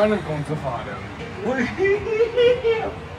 他那工资发的。